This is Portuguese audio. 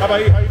Aber